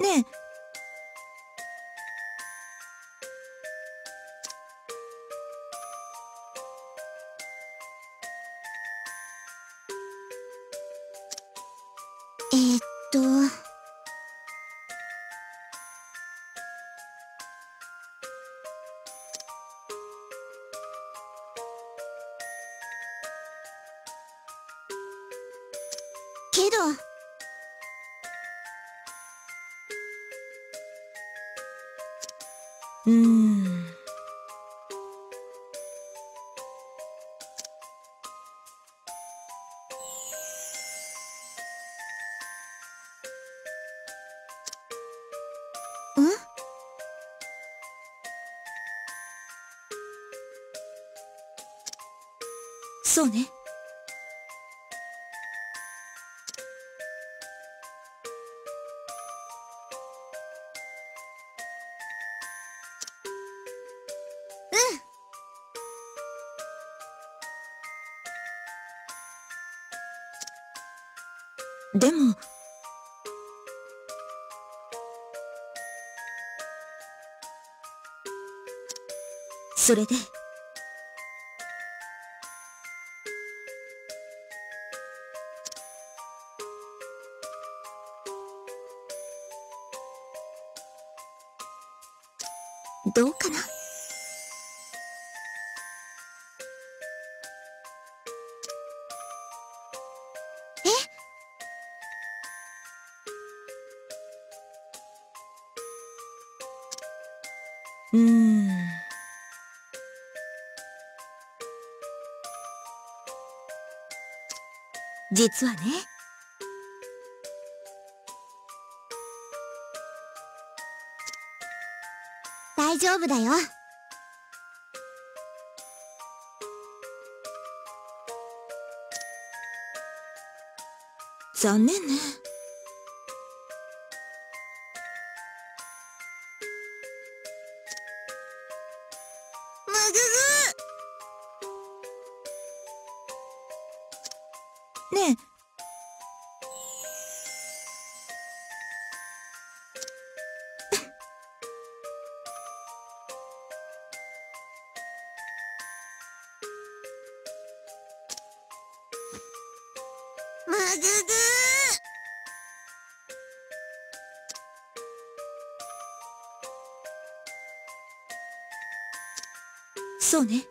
ねえ。え、っと。けど。うーんん？そうね。でも。それで。どうかな？うん。実はね。大丈夫だよ。残念ね。むぐねえ。ぐ むぐそうね。もう